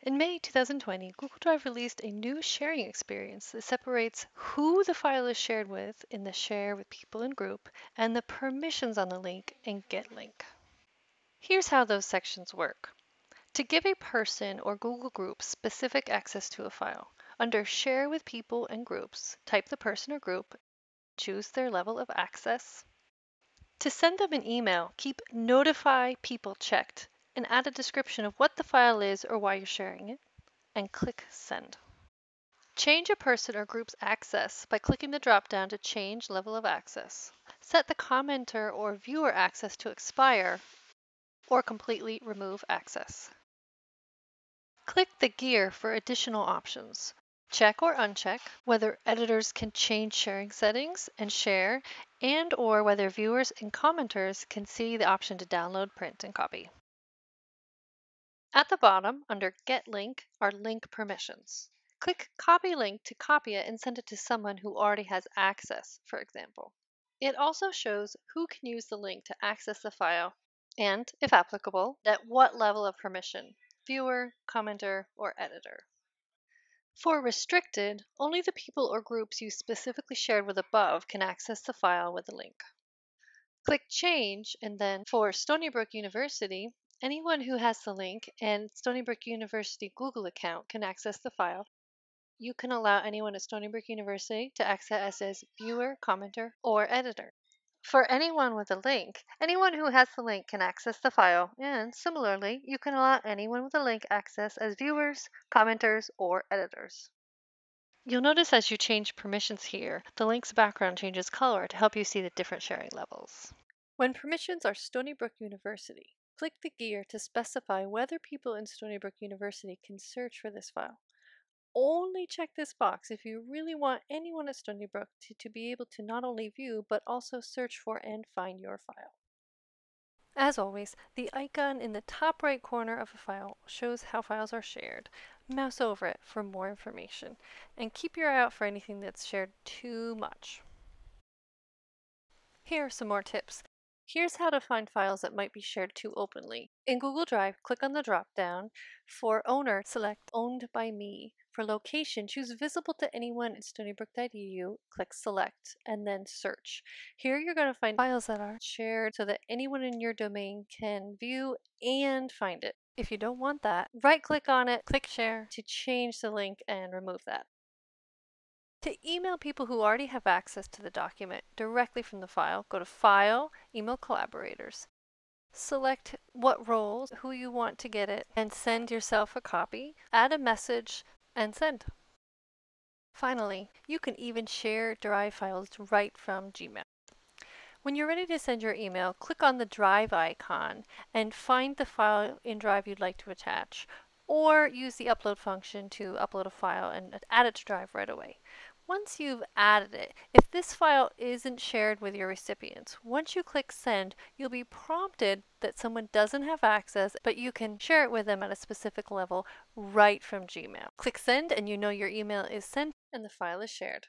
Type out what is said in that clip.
In May 2020, Google Drive released a new sharing experience that separates who the file is shared with in the Share with People and group and the permissions on the link in Get Link. Here's how those sections work. To give a person or Google group specific access to a file, under Share with People and Groups, type the person or group, choose their level of access. To send them an email, keep Notify People checked and add a description of what the file is or why you're sharing it, and click Send. Change a person or group's access by clicking the drop-down to change level of access. Set the commenter or viewer access to expire or completely remove access. Click the gear for additional options. Check or uncheck whether editors can change sharing settings and share and or whether viewers and commenters can see the option to download, print, and copy. At the bottom, under Get Link, are link permissions. Click Copy Link to copy it and send it to someone who already has access, for example. It also shows who can use the link to access the file and, if applicable, at what level of permission, viewer, commenter, or editor. For restricted, only the people or groups you specifically shared with above can access the file with the link. Click Change and then for Stony Brook University, Anyone who has the link and Stony Brook University Google account can access the file. You can allow anyone at Stony Brook University to access as viewer, commenter, or editor. For anyone with a link, anyone who has the link can access the file, and similarly, you can allow anyone with a link access as viewers, commenters, or editors. You'll notice as you change permissions here, the link's background changes color to help you see the different sharing levels. When permissions are Stony Brook University, Click the gear to specify whether people in Stony Brook University can search for this file. Only check this box if you really want anyone at Stony Brook to, to be able to not only view but also search for and find your file. As always, the icon in the top right corner of a file shows how files are shared. Mouse over it for more information, and keep your eye out for anything that's shared too much. Here are some more tips. Here's how to find files that might be shared too openly. In Google Drive, click on the drop-down. For owner, select Owned by Me. For location, choose Visible to Anyone at stonybrook.edu, click Select, and then Search. Here you're going to find files that are shared so that anyone in your domain can view and find it. If you don't want that, right-click on it, click Share to change the link and remove that. To email people who already have access to the document directly from the file, go to File, Email Collaborators. Select what roles, who you want to get it, and send yourself a copy. Add a message and send. Finally, you can even share Drive files right from Gmail. When you're ready to send your email, click on the Drive icon and find the file in Drive you'd like to attach, or use the upload function to upload a file and add it to Drive right away. Once you've added it, if this file isn't shared with your recipients, once you click send, you'll be prompted that someone doesn't have access, but you can share it with them at a specific level right from Gmail. Click send and you know your email is sent and the file is shared.